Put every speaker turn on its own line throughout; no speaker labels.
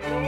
Thank you.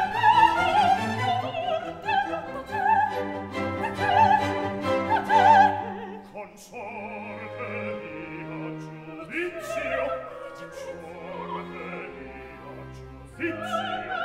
It's.